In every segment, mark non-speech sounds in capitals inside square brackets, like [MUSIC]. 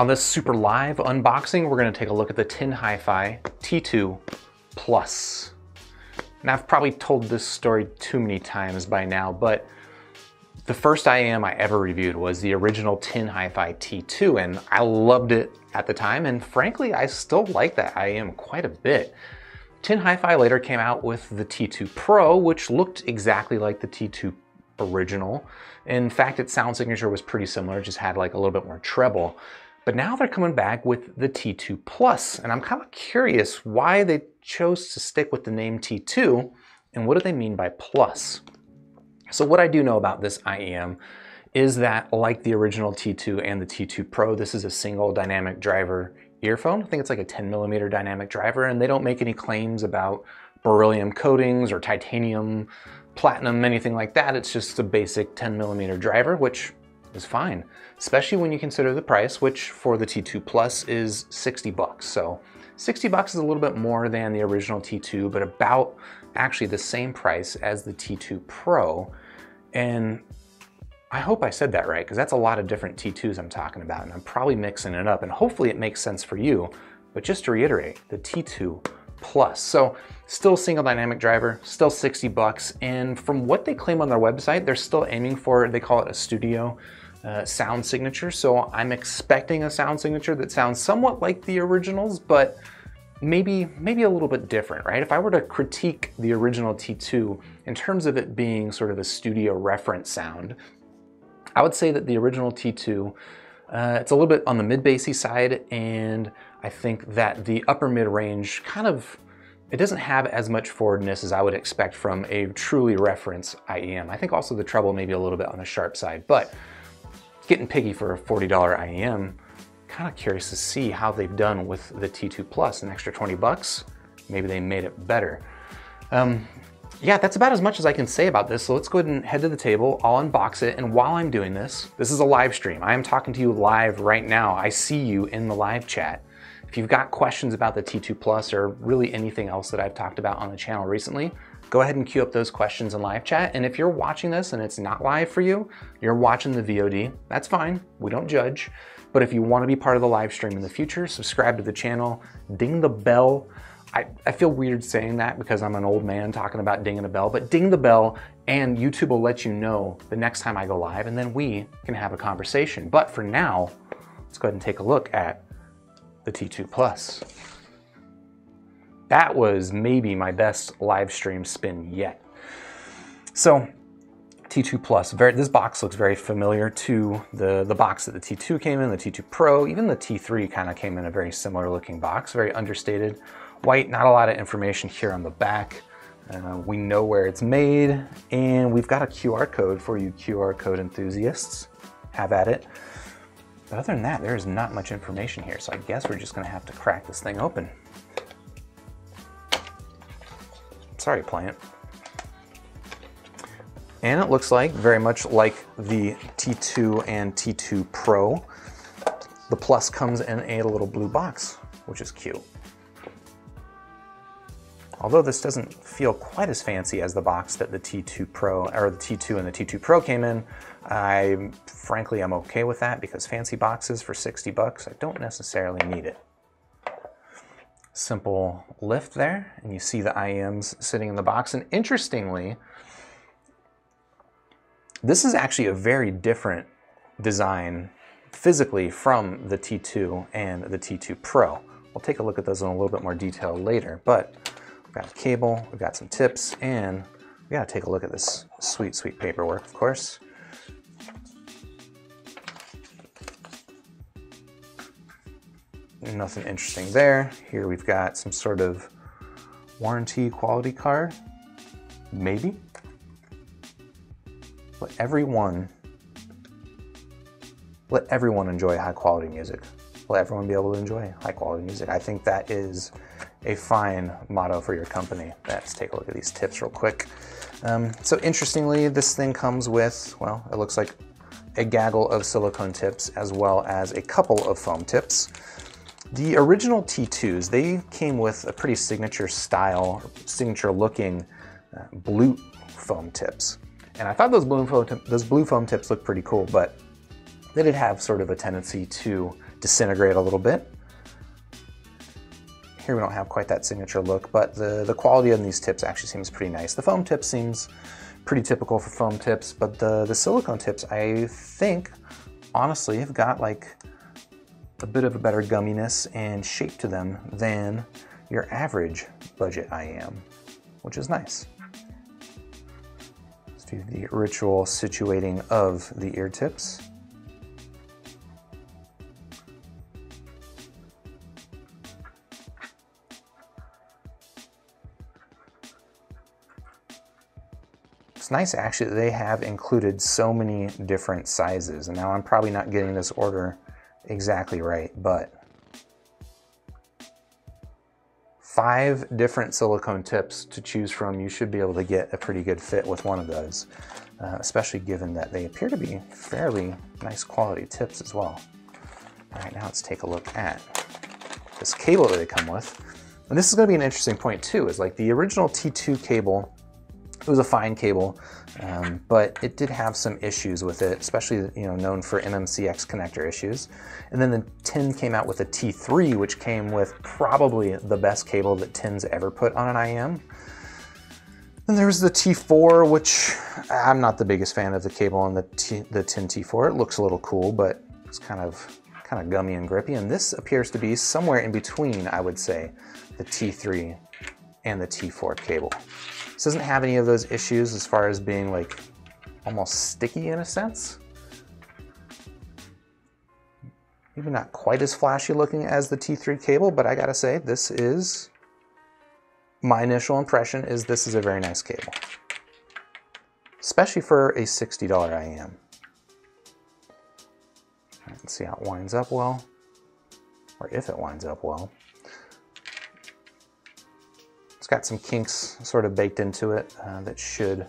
On this super live unboxing, we're gonna take a look at the Tin Hi-Fi T2 Plus. And I've probably told this story too many times by now, but the first IEM I ever reviewed was the original Tin Hi-Fi T2, and I loved it at the time, and frankly, I still like that IEM quite a bit. Tin Hi-Fi later came out with the T2 Pro, which looked exactly like the T2 original. In fact, its sound signature was pretty similar, just had like a little bit more treble. But now they're coming back with the T2 Plus, and I'm kind of curious why they chose to stick with the name T2, and what do they mean by plus? So what I do know about this IEM is that like the original T2 and the T2 Pro, this is a single dynamic driver earphone. I think it's like a 10 millimeter dynamic driver, and they don't make any claims about beryllium coatings or titanium, platinum, anything like that. It's just a basic 10 millimeter driver, which is fine, especially when you consider the price, which for the T2 Plus is 60 bucks. So 60 bucks is a little bit more than the original T2, but about actually the same price as the T2 Pro. And I hope I said that right, because that's a lot of different T2s I'm talking about, and I'm probably mixing it up, and hopefully it makes sense for you. But just to reiterate, the T2 Plus. So still single dynamic driver, still 60 bucks. And from what they claim on their website, they're still aiming for, they call it a studio uh, sound signature. So I'm expecting a sound signature that sounds somewhat like the originals, but maybe maybe a little bit different, right? If I were to critique the original T2 in terms of it being sort of a studio reference sound, I would say that the original T2, uh, it's a little bit on the mid-bassy side, and I think that the upper mid-range kind of, it doesn't have as much forwardness as I would expect from a truly reference IEM. I think also the treble maybe a little bit on the sharp side, but getting piggy for a $40 IEM, kind of curious to see how they've done with the T2 Plus, an extra 20 bucks. Maybe they made it better. Um, yeah, that's about as much as I can say about this. So let's go ahead and head to the table. I'll unbox it. And while I'm doing this, this is a live stream. I am talking to you live right now. I see you in the live chat. If you've got questions about the T2 Plus or really anything else that I've talked about on the channel recently, go ahead and queue up those questions in live chat. And if you're watching this and it's not live for you, you're watching the VOD, that's fine. We don't judge. But if you want to be part of the live stream in the future, subscribe to the channel, ding the bell. I, I feel weird saying that because I'm an old man talking about dinging a bell, but ding the bell and YouTube will let you know the next time I go live and then we can have a conversation. But for now, let's go ahead and take a look at the T2 Plus. That was maybe my best live stream spin yet. So T2 Plus, very, this box looks very familiar to the, the box that the T2 came in, the T2 Pro, even the T3 kind of came in a very similar looking box, very understated. White, not a lot of information here on the back. Uh, we know where it's made, and we've got a QR code for you QR code enthusiasts. Have at it. But other than that, there is not much information here, so I guess we're just gonna have to crack this thing open. Sorry, plant. And it looks like, very much like the T2 and T2 Pro, the Plus comes in a little blue box, which is cute. Although this doesn't feel quite as fancy as the box that the T2 Pro, or the T2 and the T2 Pro came in, I frankly am okay with that because fancy boxes for 60 bucks, I don't necessarily need it simple lift there, and you see the IEMs sitting in the box. And interestingly, this is actually a very different design physically from the T2 and the T2 Pro. We'll take a look at those in a little bit more detail later, but we've got a cable, we've got some tips, and we gotta take a look at this sweet, sweet paperwork, of course. Nothing interesting there. Here we've got some sort of warranty quality card, maybe. Let everyone, let everyone enjoy high quality music. Let everyone be able to enjoy high quality music. I think that is a fine motto for your company. Let's take a look at these tips real quick. Um, so interestingly, this thing comes with, well, it looks like a gaggle of silicone tips as well as a couple of foam tips. The original T2s, they came with a pretty signature style, signature looking uh, blue foam tips. And I thought those blue foam, those blue foam tips looked pretty cool, but they did have sort of a tendency to disintegrate a little bit. Here we don't have quite that signature look, but the, the quality on these tips actually seems pretty nice. The foam tip seems pretty typical for foam tips, but the, the silicone tips, I think, honestly, have got like a bit of a better gumminess and shape to them than your average budget IM, which is nice. Let's do the ritual situating of the ear tips. It's nice actually that they have included so many different sizes. And now I'm probably not getting this order exactly right, but five different silicone tips to choose from. You should be able to get a pretty good fit with one of those, uh, especially given that they appear to be fairly nice quality tips as well. All right, now let's take a look at this cable that they come with. And this is gonna be an interesting point too, is like the original T2 cable it was a fine cable, um, but it did have some issues with it, especially you know known for MMCX connector issues. And then the TIN came out with a T3, which came with probably the best cable that TIN's ever put on an IM. Then there's the T4, which I'm not the biggest fan of the cable on the, T, the TIN T4. It looks a little cool, but it's kind of kind of gummy and grippy. And this appears to be somewhere in between, I would say, the T3 and the T4 cable. This doesn't have any of those issues as far as being like almost sticky in a sense. Maybe not quite as flashy looking as the T3 cable, but I gotta say, this is, my initial impression is this is a very nice cable. Especially for a $60 IM. Let's see how it winds up well, or if it winds up well got some kinks sort of baked into it uh, that should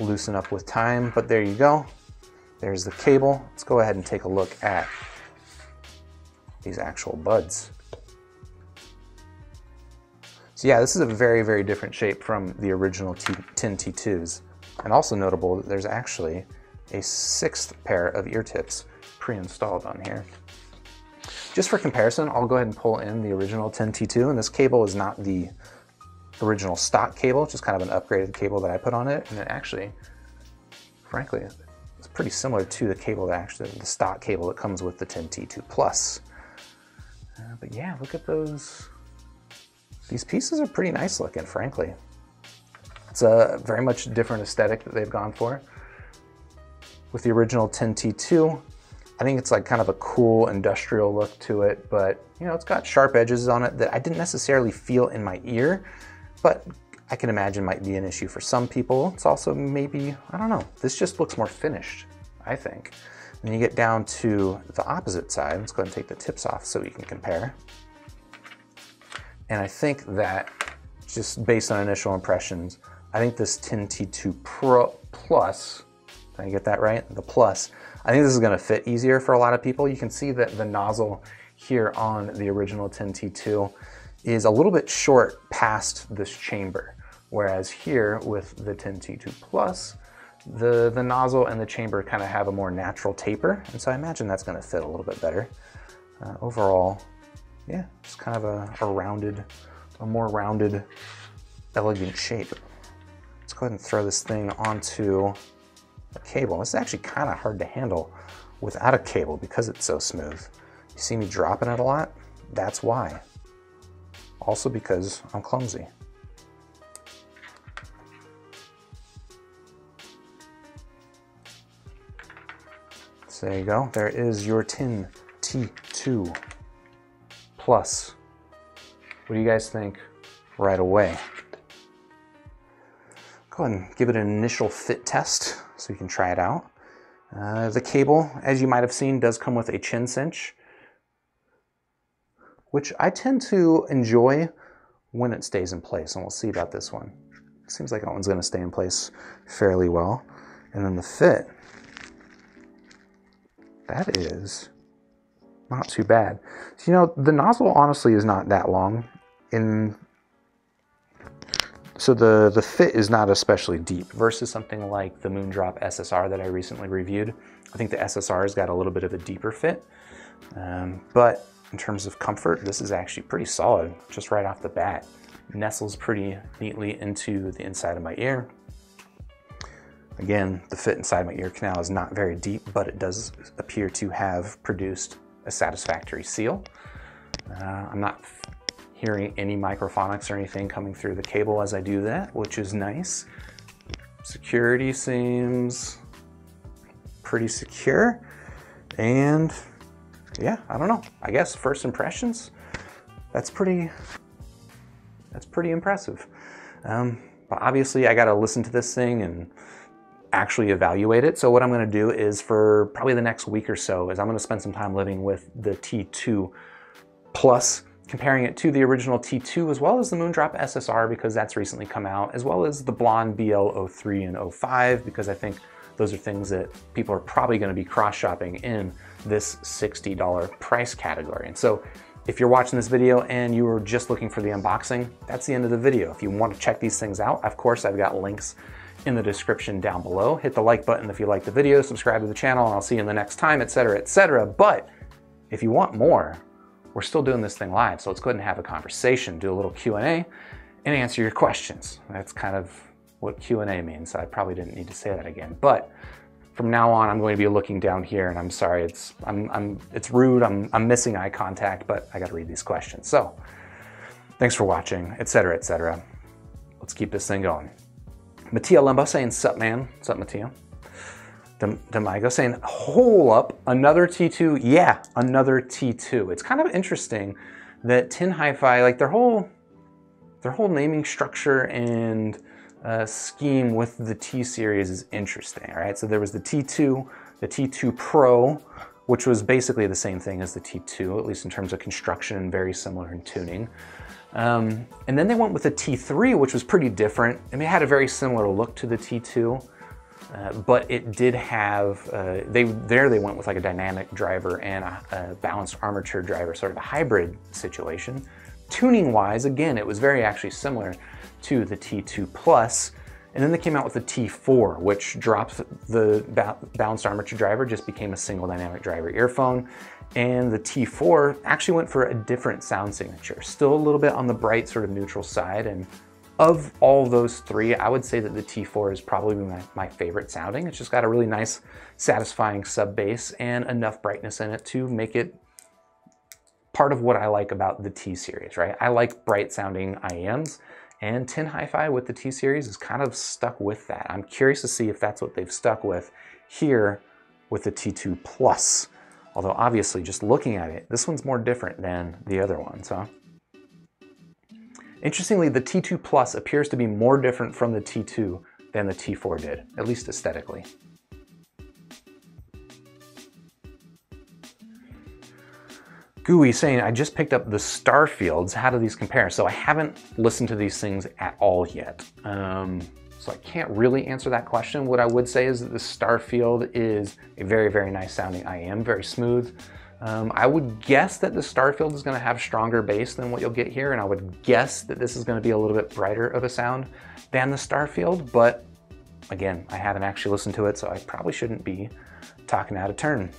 loosen up with time, but there you go. There's the cable. Let's go ahead and take a look at these actual buds. So yeah, this is a very, very different shape from the original T TIN T2s. And also notable that there's actually a sixth pair of ear tips pre-installed on here. Just for comparison, I'll go ahead and pull in the original TIN T2, and this cable is not the original stock cable, just kind of an upgraded cable that I put on it. And it actually, frankly, it's pretty similar to the cable that actually, the stock cable that comes with the Tin T2 Plus. Uh, but yeah, look at those. These pieces are pretty nice looking, frankly. It's a very much different aesthetic that they've gone for. With the original Tin T2, I think it's like kind of a cool industrial look to it, but you know, it's got sharp edges on it that I didn't necessarily feel in my ear but I can imagine might be an issue for some people. It's also maybe, I don't know, this just looks more finished, I think. Then you get down to the opposite side. Let's go ahead and take the tips off so we can compare. And I think that just based on initial impressions, I think this Tin T2 Pro Plus, did I get that right? The Plus, I think this is gonna fit easier for a lot of people. You can see that the nozzle here on the original TIN T2 is a little bit short past this chamber. Whereas here with the Tin T2 Plus, the, the nozzle and the chamber kind of have a more natural taper. And so I imagine that's gonna fit a little bit better. Uh, overall, yeah, it's kind of a, a rounded, a more rounded, elegant shape. Let's go ahead and throw this thing onto a cable. This is actually kind of hard to handle without a cable because it's so smooth. You see me dropping it a lot? That's why also because I'm clumsy. So there you go. There is your tin T2 Plus. What do you guys think right away? Go ahead and give it an initial fit test so you can try it out. Uh, the cable, as you might have seen, does come with a chin cinch which I tend to enjoy when it stays in place. And we'll see about this one. Seems like that one's going to stay in place fairly well. And then the fit, that is not too bad. So, you know, the nozzle honestly is not that long. In So the, the fit is not especially deep versus something like the Moondrop SSR that I recently reviewed. I think the SSR's got a little bit of a deeper fit, um, but in terms of comfort, this is actually pretty solid just right off the bat. Nestles pretty neatly into the inside of my ear. Again, the fit inside my ear canal is not very deep, but it does appear to have produced a satisfactory seal. Uh, I'm not hearing any microphonics or anything coming through the cable as I do that, which is nice. Security seems pretty secure. And yeah, I don't know. I guess first impressions, that's pretty, that's pretty impressive. Um, but obviously I got to listen to this thing and actually evaluate it. So what I'm going to do is for probably the next week or so is I'm going to spend some time living with the T2 Plus, comparing it to the original T2 as well as the Moondrop SSR because that's recently come out, as well as the Blon BL03 and 05 because I think those are things that people are probably going to be cross-shopping in this $60 price category. And so if you're watching this video and you were just looking for the unboxing, that's the end of the video. If you want to check these things out, of course, I've got links in the description down below. Hit the like button if you like the video, subscribe to the channel, and I'll see you in the next time, etc., etc. But if you want more, we're still doing this thing live, so let's go ahead and have a conversation, do a little Q&A, and answer your questions. That's kind of what Q&A means. I probably didn't need to say that again, but from now on, I'm going to be looking down here, and I'm sorry, it's I'm, I'm it's rude. I'm I'm missing eye contact, but I got to read these questions. So, thanks for watching, etc., etc. Let's keep this thing going. Mattia Lembo saying, "Sup, man? Sup, Mattia?" Demigo saying, "Hole up, another T2? Yeah, another T2." It's kind of interesting that Tin Hi-Fi, like their whole their whole naming structure and uh, scheme with the T series is interesting, right? So there was the T2, the T2 Pro, which was basically the same thing as the T2, at least in terms of construction and very similar in tuning. Um, and then they went with the T3, which was pretty different. I mean, it had a very similar look to the T2, uh, but it did have, uh, they there they went with like a dynamic driver and a, a balanced armature driver, sort of a hybrid situation. Tuning wise, again, it was very actually similar to the T2 Plus, and then they came out with the T4, which dropped the balanced armature driver, just became a single dynamic driver earphone. And the T4 actually went for a different sound signature, still a little bit on the bright sort of neutral side. And of all those three, I would say that the T4 is probably my, my favorite sounding. It's just got a really nice, satisfying sub bass and enough brightness in it to make it part of what I like about the T series, right? I like bright sounding IEMs and Tin Hi-Fi with the T-Series is kind of stuck with that. I'm curious to see if that's what they've stuck with here with the T2 Plus. Although obviously just looking at it, this one's more different than the other ones, huh? Interestingly, the T2 Plus appears to be more different from the T2 than the T4 did, at least aesthetically. Gooey saying, I just picked up the Starfields. How do these compare? So I haven't listened to these things at all yet. Um, so I can't really answer that question. What I would say is that the Starfield is a very, very nice sounding IEM, very smooth. Um, I would guess that the Starfield is gonna have stronger bass than what you'll get here, and I would guess that this is gonna be a little bit brighter of a sound than the Starfield, but again, I haven't actually listened to it, so I probably shouldn't be talking out of turn.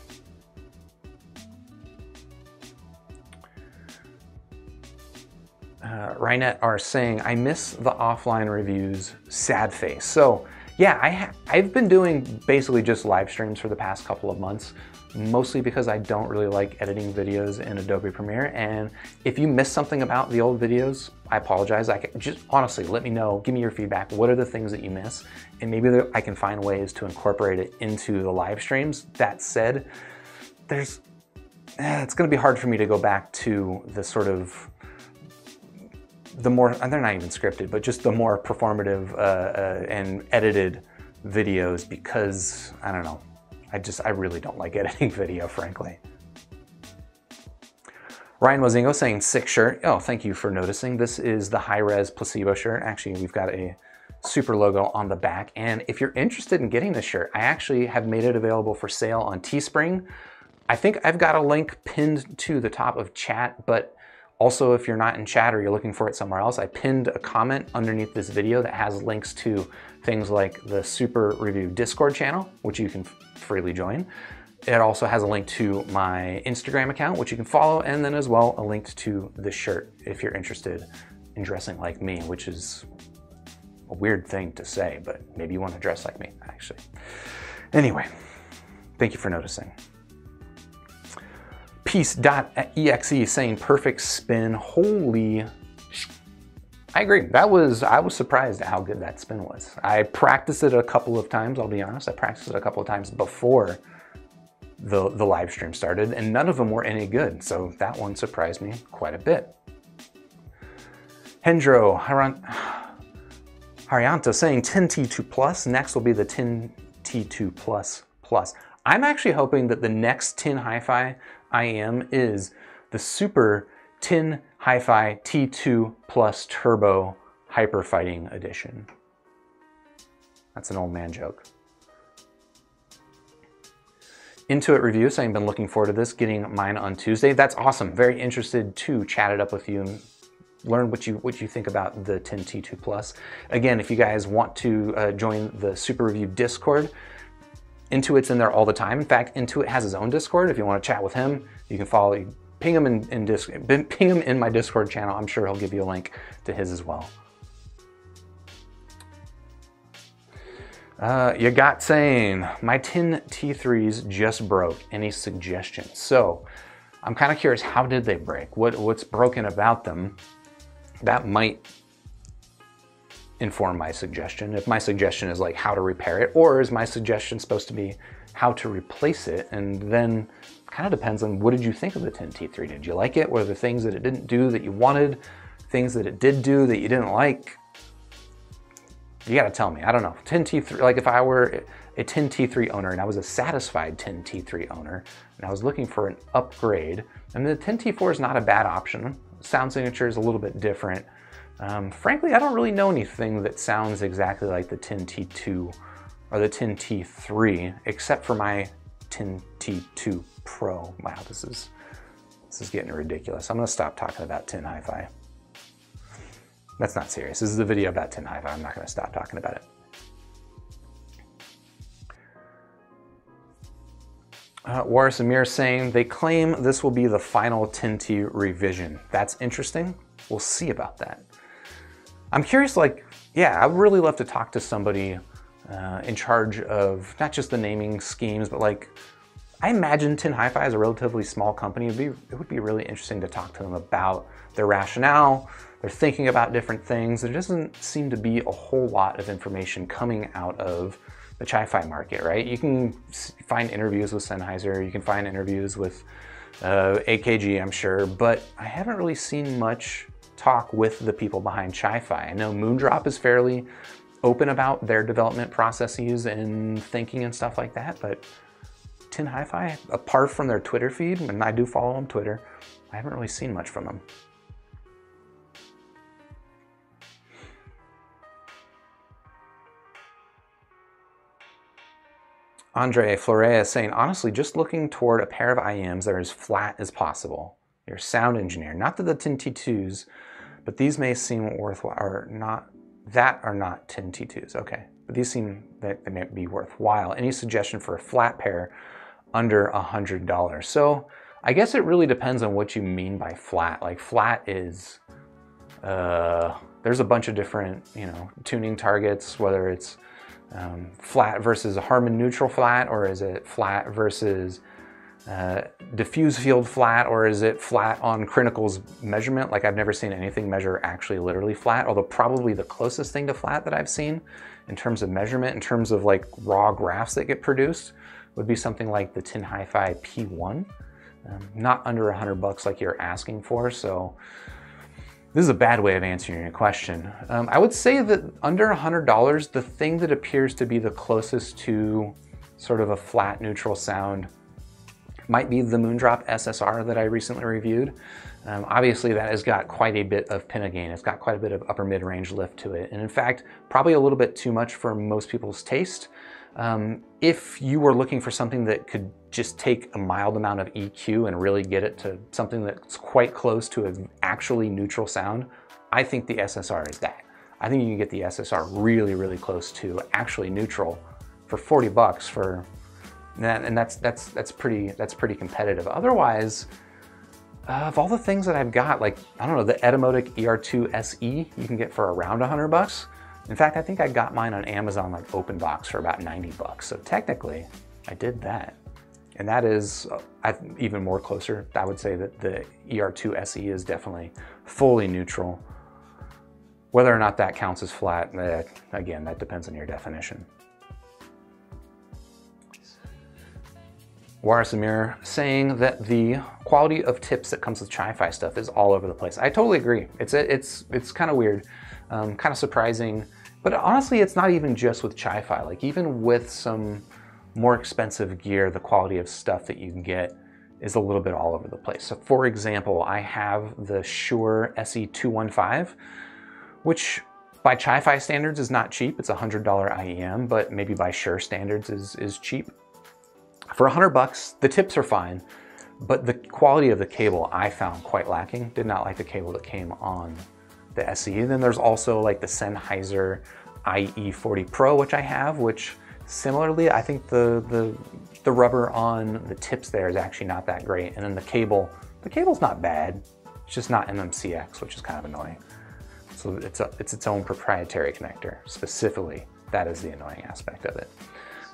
Uh, Rhinet are saying, I miss the offline reviews, sad face. So yeah, I I've been doing basically just live streams for the past couple of months, mostly because I don't really like editing videos in Adobe Premiere. And if you miss something about the old videos, I apologize. I can, just honestly, let me know, give me your feedback. What are the things that you miss? And maybe I can find ways to incorporate it into the live streams. That said, there's, eh, it's gonna be hard for me to go back to the sort of the more, and they're not even scripted, but just the more performative uh, uh, and edited videos because, I don't know, I just, I really don't like [LAUGHS] editing video, frankly. Ryan Mozingo saying sick shirt. Oh, thank you for noticing. This is the high-res placebo shirt. Actually, we've got a super logo on the back. And if you're interested in getting this shirt, I actually have made it available for sale on Teespring. I think I've got a link pinned to the top of chat, but Also, if you're not in chat or you're looking for it somewhere else, I pinned a comment underneath this video that has links to things like the Super Review Discord channel, which you can freely join. It also has a link to my Instagram account, which you can follow, and then as well, a link to the shirt if you're interested in dressing like me, which is a weird thing to say, but maybe you want to dress like me, actually. Anyway, thank you for noticing. Peace.exe saying perfect spin. Holy I agree. That was, I was surprised at how good that spin was. I practiced it a couple of times, I'll be honest. I practiced it a couple of times before the, the live stream started, and none of them were any good. So that one surprised me quite a bit. Hendro Harianta saying Tin T2 Plus. Next will be the Tin T2 Plus Plus. I'm actually hoping that the next Tin Hi-Fi I am is the Super Tin Hi-Fi T2 Plus Turbo Hyper Fighting Edition. That's an old man joke. Intuit Review saying, been looking forward to this, getting mine on Tuesday. That's awesome. Very interested to chat it up with you and learn what you what you think about the Tin T2 Plus. Again, if you guys want to uh, join the Super Review Discord, Intuit's in there all the time. In fact, Intuit has his own Discord. If you want to chat with him, you can follow, ping him in, in ping him in my Discord channel. I'm sure he'll give you a link to his as well. Uh, you got saying, my tin T3s just broke. Any suggestions? So I'm kind of curious, how did they break? What, what's broken about them? That might inform my suggestion. If my suggestion is like how to repair it, or is my suggestion supposed to be how to replace it? And then kind of depends on what did you think of the Tin T3? Did you like it? Were there things that it didn't do that you wanted? Things that it did do that you didn't like? You gotta tell me, I don't know. Tin T3, like if I were a Tin T3 owner and I was a satisfied Tin T3 owner and I was looking for an upgrade, and the Tin T4 is not a bad option. Sound signature is a little bit different. Um, frankly, I don't really know anything that sounds exactly like the Tin T2 or the Tin T3, except for my Tin T2 Pro. Wow, this is this is getting ridiculous. I'm gonna stop talking about Tin Hi-Fi. That's not serious. This is a video about Tin Hi-Fi. I'm not gonna stop talking about it. Uh, Waris Amir saying they claim this will be the final Tin T revision. That's interesting. We'll see about that. I'm curious, like, yeah, I would really love to talk to somebody uh, in charge of not just the naming schemes, but like I imagine Tin Hi-Fi is a relatively small company. It'd be, it would be really interesting to talk to them about their rationale, their thinking about different things. There doesn't seem to be a whole lot of information coming out of the Chi-Fi market, right? You can find interviews with Sennheiser, you can find interviews with uh, AKG, I'm sure, but I haven't really seen much talk with the people behind Chi-Fi. I know Moondrop is fairly open about their development processes and thinking and stuff like that, but Tin Hi-Fi, apart from their Twitter feed, and I do follow them Twitter, I haven't really seen much from them. Andre Florea saying, honestly, just looking toward a pair of IEMs that are as flat as possible. You're a sound engineer. Not that the Tin T2s, but these may seem worthwhile, or not, that are not Tin T2s. Okay, but these seem that they may be worthwhile. Any suggestion for a flat pair under a $100. So I guess it really depends on what you mean by flat. Like flat is, uh, there's a bunch of different, you know, tuning targets, whether it's um, flat versus a Harman neutral flat, or is it flat versus uh, diffuse field flat, or is it flat on Crinacle's measurement? Like I've never seen anything measure actually literally flat, although probably the closest thing to flat that I've seen in terms of measurement, in terms of like raw graphs that get produced, would be something like the Tin Hi-Fi P1. Um, not under a 100 bucks like you're asking for, so this is a bad way of answering your question. Um, I would say that under $100, the thing that appears to be the closest to sort of a flat neutral sound might be the Moondrop SSR that I recently reviewed. Um, obviously that has got quite a bit of pinna gain. It's got quite a bit of upper mid-range lift to it. And in fact, probably a little bit too much for most people's taste. Um, if you were looking for something that could just take a mild amount of EQ and really get it to something that's quite close to an actually neutral sound, I think the SSR is that. I think you can get the SSR really, really close to actually neutral for 40 bucks for that, and that's that's that's pretty that's pretty competitive. Otherwise, uh, of all the things that I've got, like I don't know, the Etymotic ER2 SE you can get for around 100 bucks. In fact, I think I got mine on Amazon like open box for about 90 bucks. So technically, I did that. And that is uh, even more closer. I would say that the ER2 SE is definitely fully neutral. Whether or not that counts as flat, eh, again, that depends on your definition. Warasamir saying that the quality of tips that comes with Chi-Fi stuff is all over the place. I totally agree. It's it's it's kind of weird, um, kind of surprising, but honestly, it's not even just with Chi-Fi. Like even with some more expensive gear, the quality of stuff that you can get is a little bit all over the place. So for example, I have the Shure SE215, which by Chi-Fi standards is not cheap. It's a $100 IEM, but maybe by Shure standards is, is cheap. For 100 bucks, the tips are fine, but the quality of the cable I found quite lacking. Did not like the cable that came on the SE. And then there's also like the Sennheiser IE40 Pro, which I have, which similarly, I think the, the, the rubber on the tips there is actually not that great. And then the cable, the cable's not bad. It's just not MMCX, which is kind of annoying. So it's, a, it's its own proprietary connector, specifically. That is the annoying aspect of it.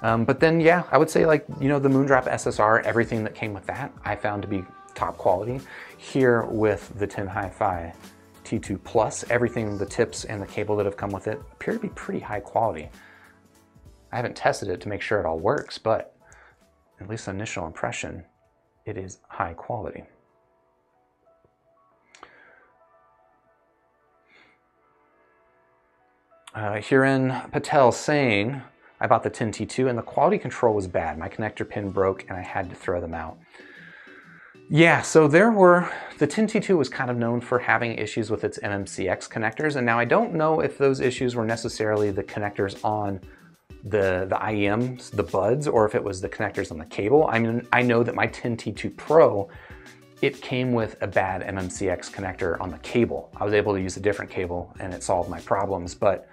Um, but then, yeah, I would say like, you know, the Moondrop SSR, everything that came with that, I found to be top quality. Here with the Tin Hi-Fi T2 Plus, everything, the tips and the cable that have come with it appear to be pretty high quality. I haven't tested it to make sure it all works, but at least initial impression, it is high quality. Uh, Hiren Patel saying, I bought the Tin T2 and the quality control was bad. My connector pin broke and I had to throw them out. Yeah, so there were, the Tin T2 was kind of known for having issues with its MMCX connectors. And now I don't know if those issues were necessarily the connectors on the, the IEMs, the buds, or if it was the connectors on the cable. I mean, I know that my Tin T2 Pro, it came with a bad MMCX connector on the cable. I was able to use a different cable and it solved my problems, but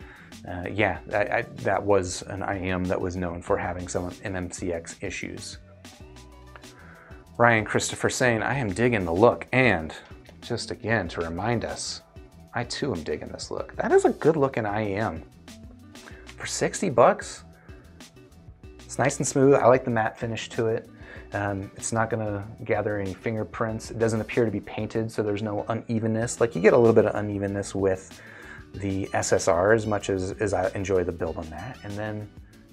uh, yeah, I, I, that was an IEM that was known for having some MMCX issues. Ryan Christopher saying, I am digging the look. And just again, to remind us, I too am digging this look. That is a good looking IEM. For 60 bucks, it's nice and smooth. I like the matte finish to it. Um, it's not gonna gather any fingerprints. It doesn't appear to be painted, so there's no unevenness. Like you get a little bit of unevenness with the SSR as much as, as I enjoy the build on that. And then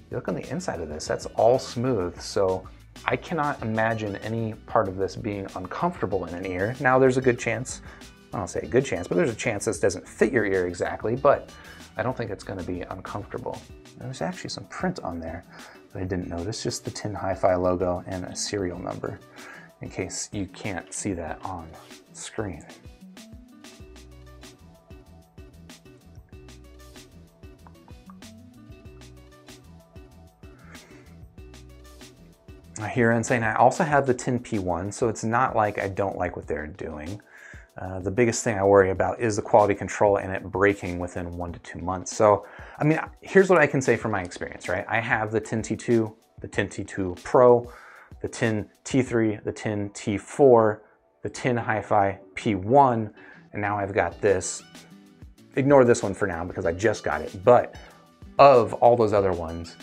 you look on the inside of this, that's all smooth. So I cannot imagine any part of this being uncomfortable in an ear. Now there's a good chance, I don't say a good chance, but there's a chance this doesn't fit your ear exactly, but I don't think it's gonna be uncomfortable. There's actually some print on there that I didn't notice, just the Tin Hi-Fi logo and a serial number in case you can't see that on screen. Here and saying I also have the Tin P1, so it's not like I don't like what they're doing. Uh, the biggest thing I worry about is the quality control and it breaking within one to two months. So, I mean, here's what I can say from my experience, right? I have the Tin T2, the Tin T2 Pro, the Tin T3, the Tin T4, the Tin Hi-Fi P1, and now I've got this. Ignore this one for now because I just got it, but of all those other ones,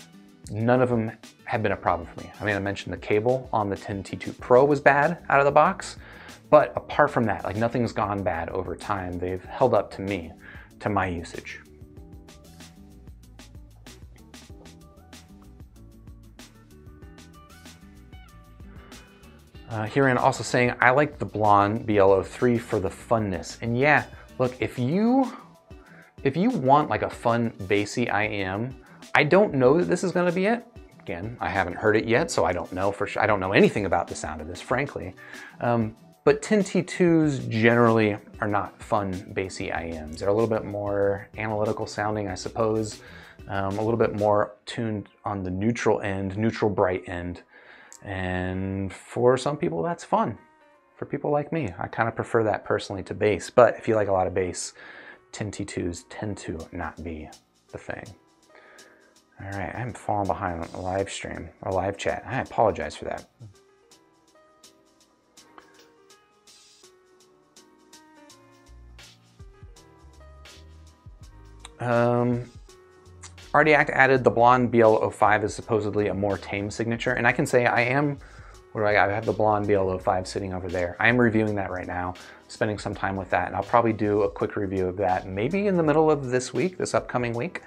none of them have been a problem for me. I mean, I mentioned the cable on the Tin T2 Pro was bad out of the box, but apart from that, like nothing's gone bad over time. They've held up to me, to my usage. Uh, Hiren also saying, I like the Blon BL03 for the funness. And yeah, look, if you if you want like a fun bassy IEM, I don't know that this is gonna be it. Again, I haven't heard it yet, so I don't know for sure. I don't know anything about the sound of this, frankly. Um, but Tin T2s generally are not fun bassy IEMs. They're a little bit more analytical sounding, I suppose. um, a little bit more tuned on the neutral end, neutral bright end. And for some people, that's fun. For people like me, I kind of prefer that personally to bass. But if you like a lot of bass, 10T2s tend to not be the thing. All right, I'm falling behind on the live stream or live chat. I apologize for that. Um, Ardiac added the Blon BL05 is supposedly a more tame signature, and I can say I am, where I, I have the Blon BL05 sitting over there. I am reviewing that right now, spending some time with that, and I'll probably do a quick review of that maybe in the middle of this week, this upcoming week.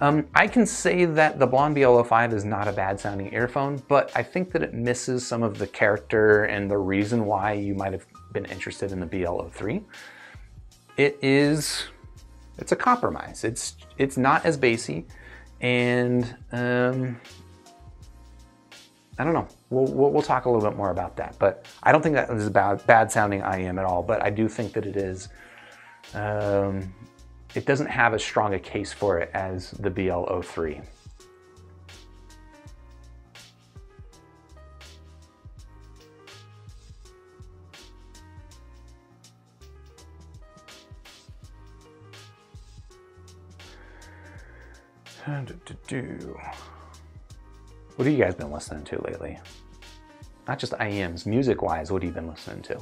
Um, I can say that the Blon BL05 is not a bad sounding earphone, but I think that it misses some of the character and the reason why you might have been interested in the BL03. It is it's a compromise. It's it's not as bassy, and um, I don't know. We'll, we'll, we'll talk a little bit more about that. But I don't think that is a bad, bad sounding IEM at all. But I do think that it is. Um, it doesn't have as strong a case for it as the BL03. What have you guys been listening to lately? Not just IEMs, music wise, what have you been listening to?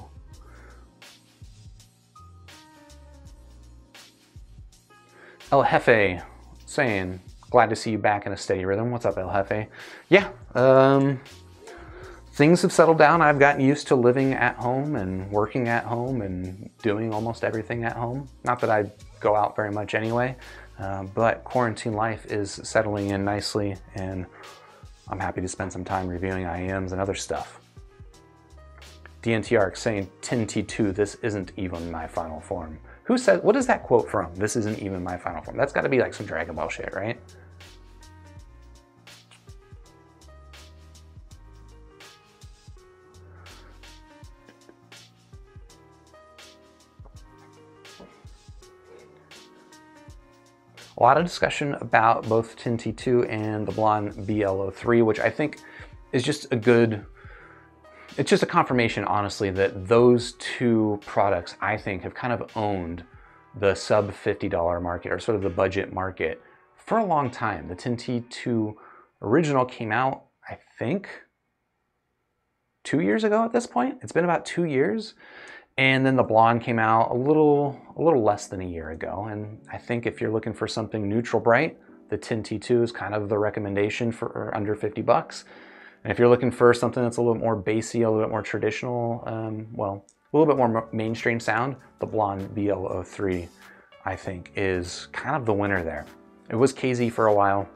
El Jefe saying, glad to see you back in a steady rhythm. What's up, El Jefe? Yeah, um, things have settled down. I've gotten used to living at home and working at home and doing almost everything at home. Not that I go out very much anyway. Uh, but quarantine life is settling in nicely and I'm happy to spend some time reviewing IEMs and other stuff. DNTR saying Tin T2, this isn't even my final form. Who said, what is that quote from? This isn't even my final form. That's gotta be like some Dragon Ball shit, right? a lot of discussion about both Tin T2 and the Blon BL03, which I think is just a good, it's just a confirmation, honestly, that those two products, I think, have kind of owned the sub $50 market or sort of the budget market for a long time. The Tin T2 original came out, I think, two years ago at this point. It's been about two years. And then the Blon came out a little, a little less than a year ago. And I think if you're looking for something neutral bright, the Tin T2 is kind of the recommendation for under 50 bucks. And if you're looking for something that's a little bit more bassy, a little bit more traditional, um, well, a little bit more mainstream sound, the Blon BL03, I think, is kind of the winner there. It was KZ for a while,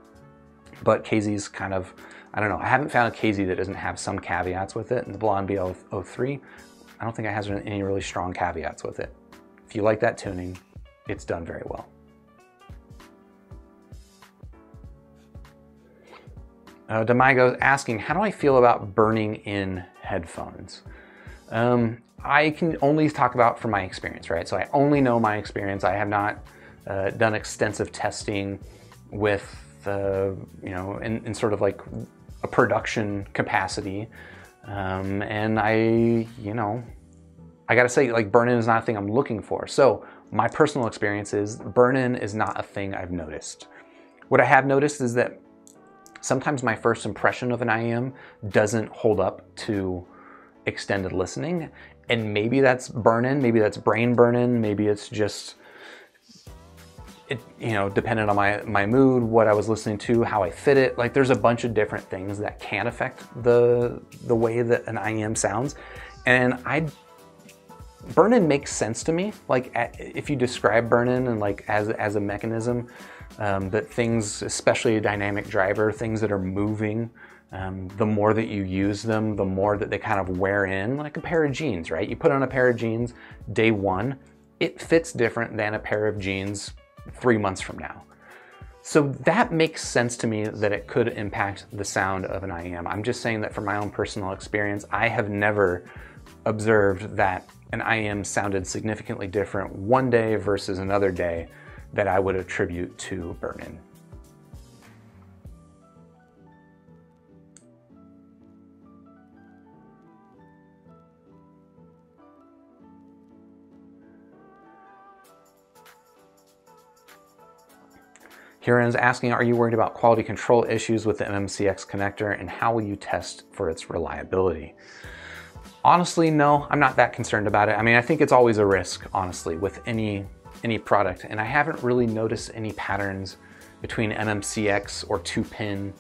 but KZ's kind of, I don't know, I haven't found a KZ that doesn't have some caveats with it, and the Blon BL03 I don't think it has any really strong caveats with it. If you like that tuning, it's done very well. Uh, Demigo asking, how do I feel about burning in headphones? Um, I can only talk about from my experience, right? So I only know my experience. I have not uh, done extensive testing with, uh, you know, in, in, sort of like a production capacity. Um, and I, you know, I gotta say, like burn-in is not a thing I'm looking for. So my personal experience is burn-in is not a thing I've noticed. What I have noticed is that sometimes my first impression of an IEM doesn't hold up to extended listening. And maybe that's burn-in, maybe that's brain burn-in, maybe it's just it, you know, dependent on my, my mood, what I was listening to, how I fit it. Like there's a bunch of different things that can affect the, the way that an IEM sounds. And I, burn-in makes sense to me. Like if you describe burn-in and like as, as a mechanism, um, that things, especially a dynamic driver, things that are moving, um, the more that you use them, the more that they kind of wear in, like a pair of jeans, right? You put on a pair of jeans day one, it fits different than a pair of jeans three months from now. So that makes sense to me that it could impact the sound of an IEM. I'm just saying that from my own personal experience, I have never observed that an IEM sounded significantly different one day versus another day that I would attribute to burn-in. Huron's asking, are you worried about quality control issues with the MMCX connector and how will you test for its reliability? Honestly, no, I'm not that concerned about it. I mean, I think it's always a risk, honestly, with any any product. And I haven't really noticed any patterns between MMCX or two pin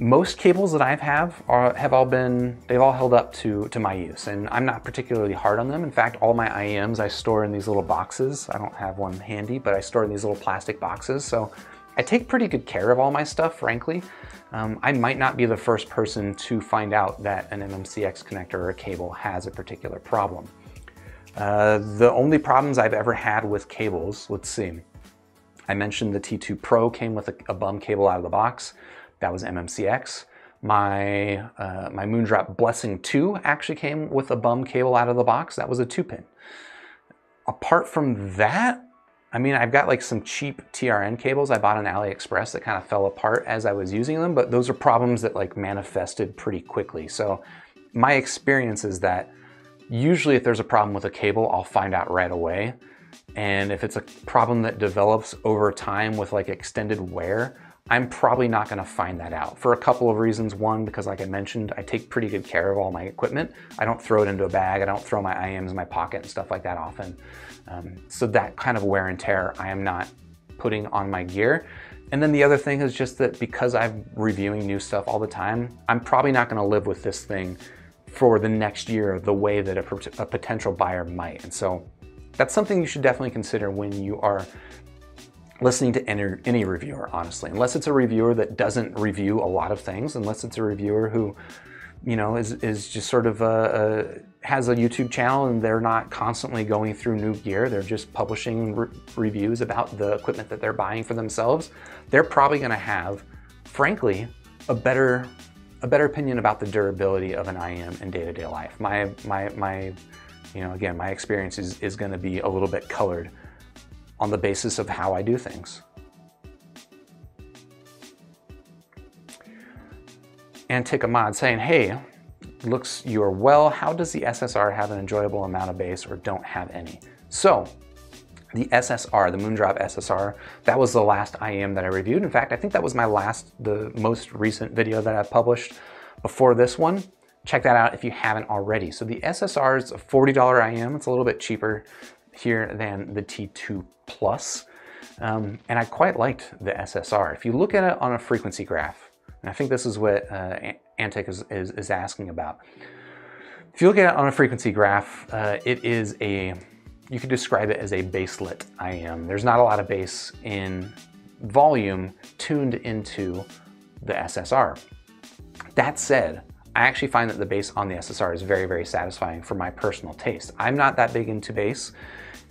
most cables that I've have are, have all been, they've all held up to, to my use and I'm not particularly hard on them. In fact, all my IEMs I store in these little boxes. I don't have one handy, but I store in these little plastic boxes. So I take pretty good care of all my stuff, frankly. Um, I might not be the first person to find out that an MMCX connector or cable has a particular problem. Uh, the only problems I've ever had with cables, let's see. I mentioned the T2 Pro came with a, a bum cable out of the box. That was MMCX. My, uh, my Moondrop Blessing 2 actually came with a bum cable out of the box. That was a two pin. Apart from that, I mean, I've got like some cheap TRN cables I bought on AliExpress that kind of fell apart as I was using them, but those are problems that like manifested pretty quickly. So my experience is that usually if there's a problem with a cable, I'll find out right away. And if it's a problem that develops over time with like extended wear, I'm probably not gonna find that out for a couple of reasons. One, because like I mentioned, I take pretty good care of all my equipment. I don't throw it into a bag. I don't throw my IEMs in my pocket and stuff like that often. Um, so that kind of wear and tear I am not putting on my gear. And then the other thing is just that because I'm reviewing new stuff all the time, I'm probably not gonna live with this thing for the next year the way that a, a potential buyer might. And so that's something you should definitely consider when you are listening to any, any reviewer, honestly, unless it's a reviewer that doesn't review a lot of things, unless it's a reviewer who, you know, is, is just sort of a, a has a YouTube channel and they're not constantly going through new gear. They're just publishing re reviews about the equipment that they're buying for themselves. They're probably going to have, frankly, a better a better opinion about the durability of an IEM in day-to-day -day life. My my my you know, again, my experience is, is going to be a little bit colored on the basis of how I do things. Antica Mod saying, hey, looks you're well, how does the SSR have an enjoyable amount of bass or don't have any? So, the SSR, the Moondrop SSR, that was the last IEM that I reviewed. In fact, I think that was my last, the most recent video that I published before this one. Check that out if you haven't already. So the SSR is a $40 IEM. It's a little bit cheaper here than the T2 Plus. Um, and I quite liked the SSR. If you look at it on a frequency graph, and I think this is what uh, Antic is, is, is, asking about. If you look at it on a frequency graph, uh, it is a, you could describe it as a basslit IEM. There's not a lot of bass in volume tuned into the SSR. That said, I actually find that the bass on the SSR is very, very satisfying for my personal taste. I'm not that big into bass.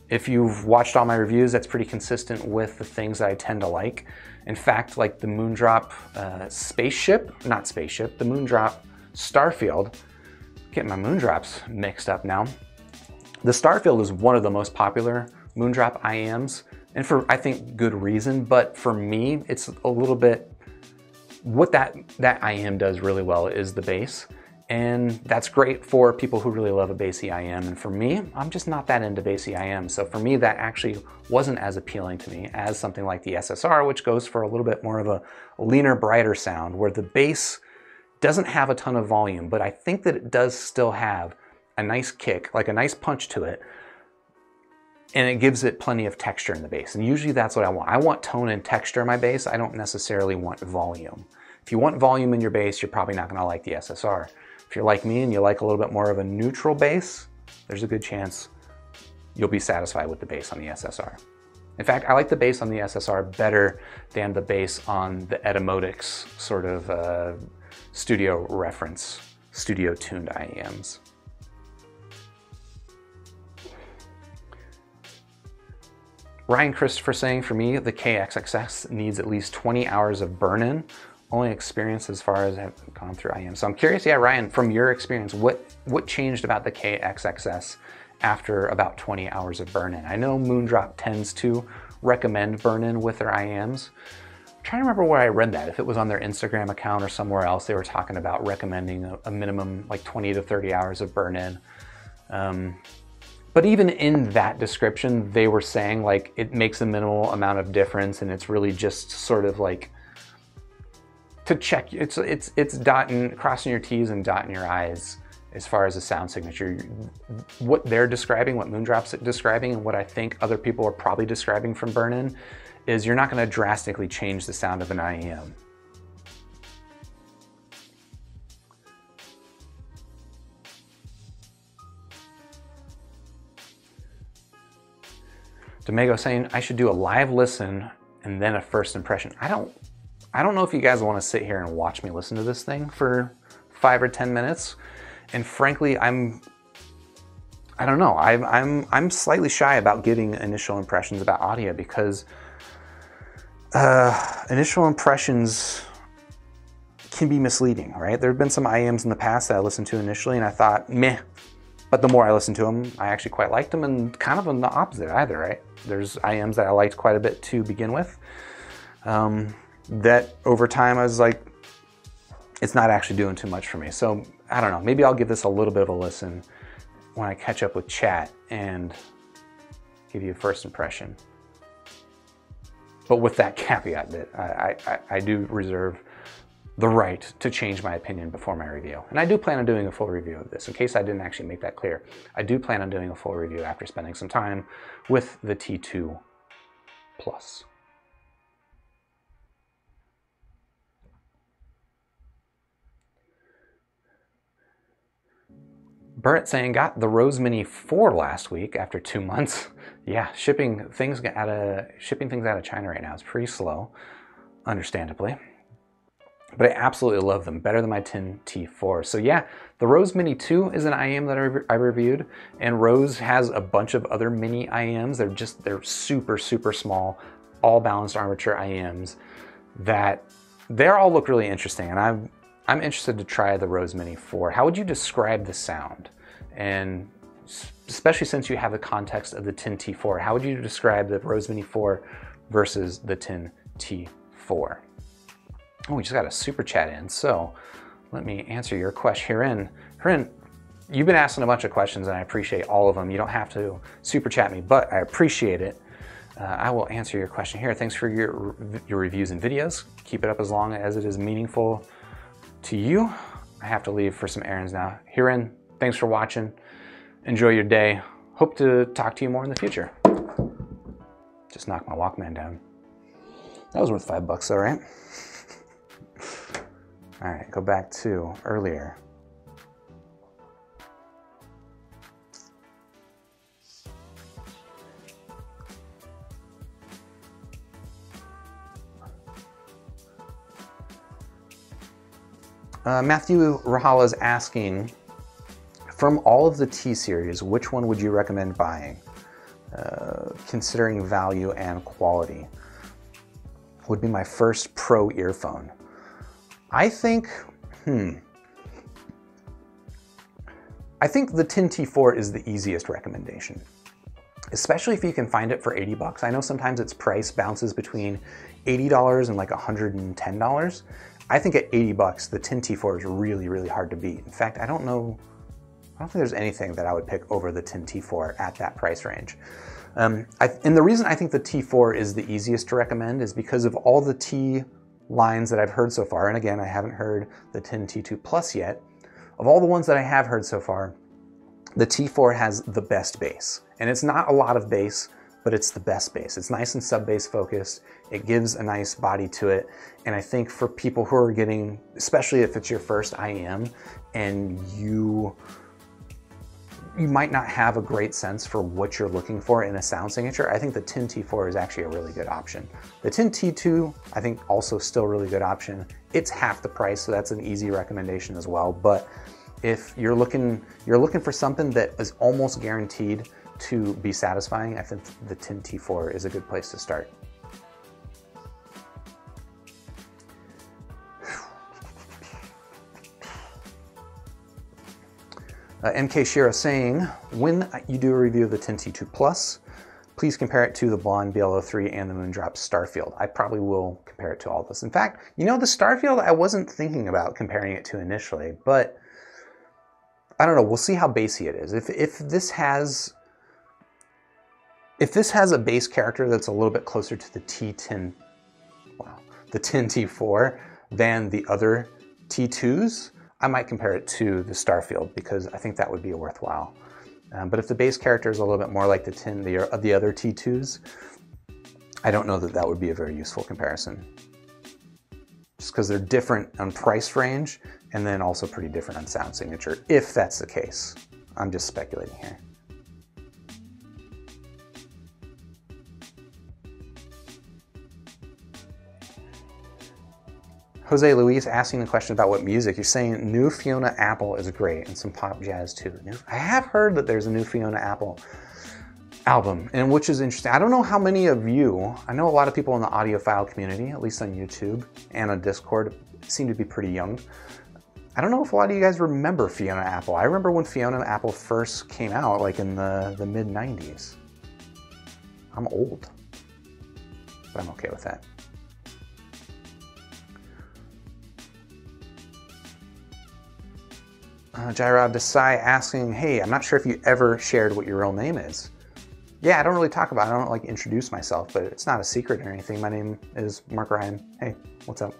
If you've watched all my reviews, that's pretty consistent with the things that I tend to like. In fact, like the Moondrop uh, spaceship, not spaceship, the Moondrop Starfield, getting my Moondrops mixed up now. The Starfield is one of the most popular Moondrop IEMs, and for, I think, good reason, but for me, it's a little bit, what that, that IEM does really well is the bass. And that's great for people who really love a bass IEM. And for me, I'm just not that into bass IEM. So for me, that actually wasn't as appealing to me as something like the SSR, which goes for a little bit more of a leaner, brighter sound where the bass doesn't have a ton of volume, but I think that it does still have a nice kick, like a nice punch to it. And it gives it plenty of texture in the bass. And usually that's what I want. I want tone and texture in my bass. I don't necessarily want volume. If you want volume in your bass, you're probably not gonna like the SSR. If you're like me and you like a little bit more of a neutral bass, there's a good chance you'll be satisfied with the bass on the SSR. In fact, I like the bass on the SSR better than the bass on the Etymotics sort of uh, studio reference, studio tuned IEMs. Ryan Christopher saying, for me, the KXXS needs at least 20 hours of burn-in only experience as far as I've gone through IEM. So I'm curious, yeah, Ryan, from your experience, what, what changed about the KXXS after about 20 hours of burn-in? I know Moondrop tends to recommend burn-in with their IEMs. I'm trying to remember where I read that, if it was on their Instagram account or somewhere else, they were talking about recommending a, a minimum like 20 to 30 hours of burn-in. Um, but even in that description, they were saying like it makes a minimal amount of difference and it's really just sort of like to check it's it's it's dotting crossing your T's and dotting your I's as far as the sound signature. What they're describing, what Moondrop's describing, and what I think other people are probably describing from Burn-In is you're not going to drastically change the sound of an IEM. Domago saying I should do a live listen and then a first impression. I don't I don't know if you guys want to sit here and watch me listen to this thing for five or 10 minutes. And frankly, I'm, I don't know, I'm, I'm, I'm slightly shy about giving initial impressions about audio because uh, initial impressions can be misleading, right? There have been some IEMs in the past that I listened to initially and I thought, meh. But the more I listened to them, I actually quite liked them and kind of on the opposite either, right? There's IEMs that I liked quite a bit to begin with. Um, that over time I was like, it's not actually doing too much for me. So I don't know, maybe I'll give this a little bit of a listen when I catch up with chat and give you a first impression. But with that [LAUGHS] caveat that I, I, I do reserve the right to change my opinion before my review. And I do plan on doing a full review of this. In case I didn't actually make that clear, I do plan on doing a full review after spending some time with the T2 Plus. Burt saying got the Rose Mini 4 last week after two months. [LAUGHS] yeah, shipping things out of shipping things out of China right now is pretty slow, understandably. But I absolutely love them, better than my Tin T4. So yeah, the Rose Mini 2 is an IEM that I, re I reviewed, and Rose has a bunch of other mini IEMs. They're just, they're super, super small, all balanced armature IEMs that they all look really interesting. And I'm I'm interested to try the Rose Mini 4. How would you describe the sound? And especially since you have the context of the Tin T4, how would you describe the Rose Mini 4 versus the Tin T4? Oh, we just got a super chat in. So let me answer your question here in. Corinne, you've been asking a bunch of questions and I appreciate all of them. You don't have to super chat me, but I appreciate it. Uh, I will answer your question here. Thanks for your, your reviews and videos. Keep it up as long as it is meaningful to you. I have to leave for some errands now. Hiren, thanks for watching. Enjoy your day. Hope to talk to you more in the future. Just knocked my Walkman down. That was worth five bucks though, right? All right, go back to earlier. Uh, Matthew Rahala is asking, from all of the T series, which one would you recommend buying, uh, considering value and quality? Would be my first pro earphone. I think, hmm, I think the Tin T4 is the easiest recommendation, especially if you can find it for 80 bucks. I know sometimes its price bounces between $80 and like $110. I think at 80 bucks, the Tin T4 is really, really hard to beat. In fact, I don't know, I don't think there's anything that I would pick over the Tin T4 at that price range. Um, I, and the reason I think the T4 is the easiest to recommend is because of all the T lines that I've heard so far, and again, I haven't heard the Tin T2 Plus yet, of all the ones that I have heard so far, the T4 has the best bass. And it's not a lot of bass, but it's the best bass. It's nice and sub bass focused. It gives a nice body to it. And I think for people who are getting, especially if it's your first IEM and you you might not have a great sense for what you're looking for in a sound signature, I think the Tin T4 is actually a really good option. The Tin T2, I think also still a really good option. It's half the price, so that's an easy recommendation as well. But if you're looking, you're looking for something that is almost guaranteed to be satisfying, I think the Tin T4 is a good place to start. Uh, MK Shira saying, when you do a review of the Tin T2 Plus, please compare it to the Blon BL03 and the Moondrop Starfield. I probably will compare it to all of this. In fact, you know, the Starfield I wasn't thinking about comparing it to initially, but I don't know, we'll see how bassy it is. If, if this has if this has a bass character that's a little bit closer to the T10, wow, the Tin T4 than the other T2s, I might compare it to the Starfield because I think that would be worthwhile. Um, but if the bass character is a little bit more like the 10 the, uh, the other T2s, I don't know that that would be a very useful comparison. Just because they're different on price range and then also pretty different on sound signature, if that's the case. I'm just speculating here. Jose Luis asking the question about what music. You're saying new Fiona Apple is great and some pop jazz too. I have heard that there's a new Fiona Apple album, and which is interesting. I don't know how many of you, I know a lot of people in the audiophile community, at least on YouTube and on Discord, seem to be pretty young. I don't know if a lot of you guys remember Fiona Apple. I remember when Fiona Apple first came out, like in the, the mid 90s. I'm old, but I'm okay with that. Uh, Jairab Desai asking, hey, I'm not sure if you ever shared what your real name is. Yeah, I don't really talk about it. I don't like introduce myself, but it's not a secret or anything. My name is Mark Ryan. Hey, what's up?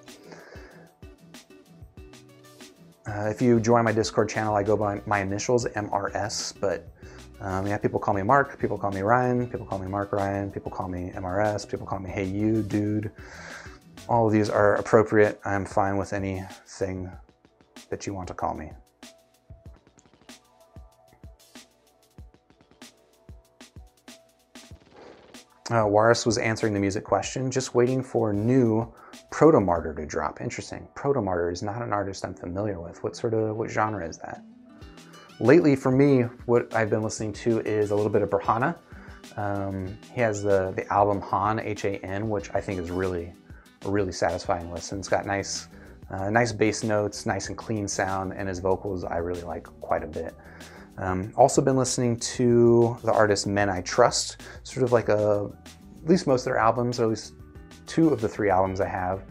Uh, if you join my Discord channel, I go by my initials, MRS, but um, yeah, people call me Mark, people call me Ryan, people call me Mark Ryan, people call me MRS, people call me Hey You, dude. All of these are appropriate. I'm fine with anything that you want to call me. Uh, Waris was answering the music question, just waiting for new Protomartyr to drop. Interesting. Protomartyr is not an artist I'm familiar with. What sort of, what genre is that? Lately, for me, what I've been listening to is a little bit of Berhana. Um, he has the, the album Han, H-A-N, which I think is really, a really satisfying listen. It's got nice, uh, nice bass notes, nice and clean sound, and his vocals I really like quite a bit. Um, also been listening to the artist Men I Trust, sort of like a, at least most of their albums, or at least two of the three albums I have,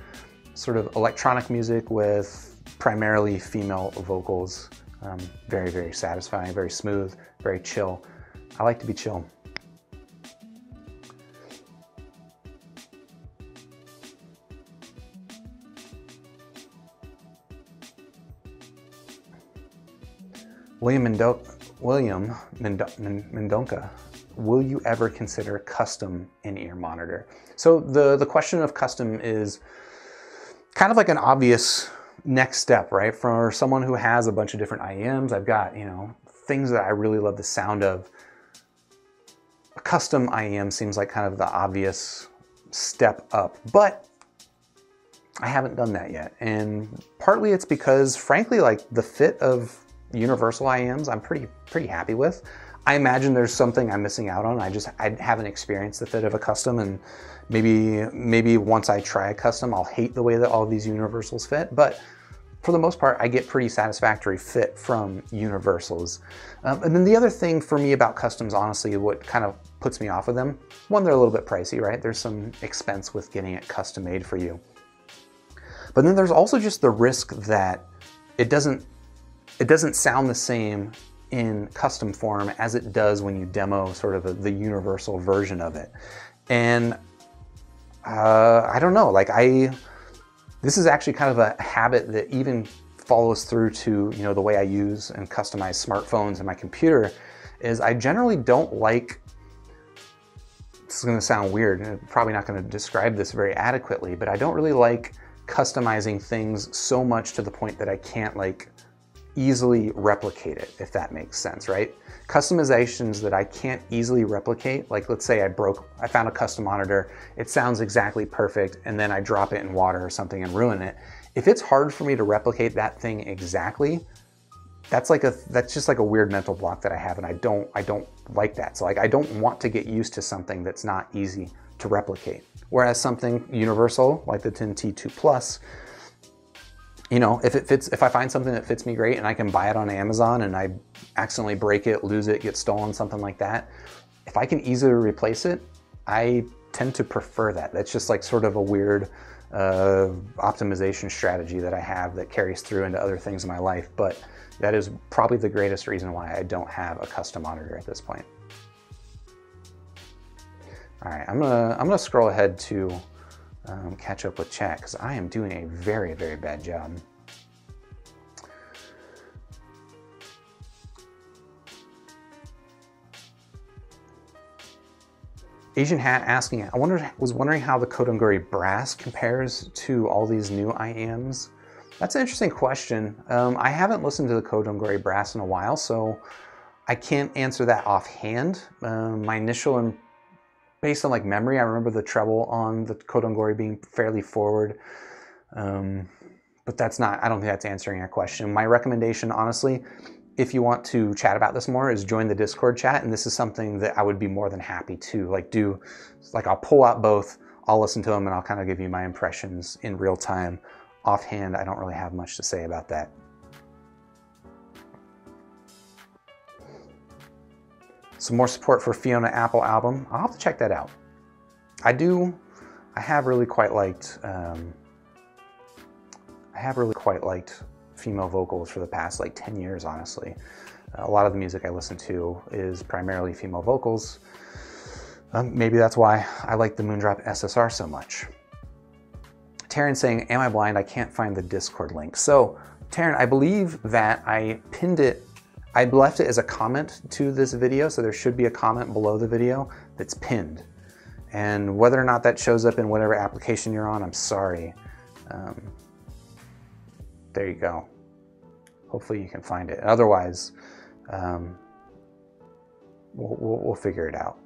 sort of electronic music with primarily female vocals. Um, very, very satisfying, very smooth, very chill. I like to be chill. William Mendo William Mendonca, will you ever consider custom in-ear monitor? So the, the question of custom is kind of like an obvious next step, right? For someone who has a bunch of different IEMs, I've got, you know, things that I really love the sound of. A custom IEM seems like kind of the obvious step up, but I haven't done that yet. And partly it's because, frankly, like the fit of universal IEMs I'm pretty pretty happy with. I imagine there's something I'm missing out on. I just I haven't experienced the fit of a custom and maybe maybe once I try a custom I'll hate the way that all these universals fit, but for the most part, I get pretty satisfactory fit from universals. Um, and then the other thing for me about customs, honestly, what kind of puts me off of them, one, they're a little bit pricey, right? There's some expense with getting it custom made for you. But then there's also just the risk that it doesn't it doesn't sound the same in custom form as it does when you demo sort of a, the universal version of it. And uh, I don't know, like I, this is actually kind of a habit that even follows through to, you know, the way I use and customize smartphones and my computer is I generally don't like, this is gonna sound weird, probably not gonna describe this very adequately, but I don't really like customizing things so much to the point that I can't like easily replicate it, if that makes sense, right? Customizations that I can't easily replicate, like let's say I broke, I found a custom monitor, it sounds exactly perfect, and then I drop it in water or something and ruin it. If it's hard for me to replicate that thing exactly, that's like a that's just like a weird mental block that I have and I don't I don't like that. So like I don't want to get used to something that's not easy to replicate. Whereas something universal like the Tin T2 Plus you know, if it fits, if I find something that fits me great and I can buy it on Amazon and I accidentally break it, lose it, get stolen, something like that, if I can easily replace it, I tend to prefer that. That's just like sort of a weird uh, optimization strategy that I have that carries through into other things in my life. But that is probably the greatest reason why I don't have a custom monitor at this point. All right, I'm gonna I'm gonna scroll ahead to um, catch up with chat because I am doing a very very bad job. Asian Hat asking, I wonder, was wondering how the Kodonguri brass compares to all these new IEMs. That's an interesting question. Um, I haven't listened to the Kodonguri brass in a while, so I can't answer that offhand. Um, my initial, based on like memory, I remember the treble on the Kodonguri being fairly forward. Um, but that's not, I don't think that's answering your question. My recommendation, honestly, if you want to chat about this more is join the discord chat and this is something that i would be more than happy to like do like i'll pull out both i'll listen to them and i'll kind of give you my impressions in real time offhand i don't really have much to say about that some more support for fiona apple album i'll have to check that out i do i have really quite liked um, i have really quite liked female vocals for the past like 10 years, honestly. A lot of the music I listen to is primarily female vocals. Um, maybe that's why I like the Moondrop SSR so much. Taryn saying, am I blind? I can't find the Discord link. So Taryn, I believe that I pinned it, I left it as a comment to this video. So there should be a comment below the video that's pinned. And whether or not that shows up in whatever application you're on, I'm sorry. Um, there you go. Hopefully you can find it. Otherwise, um, we'll, we'll, we'll figure it out.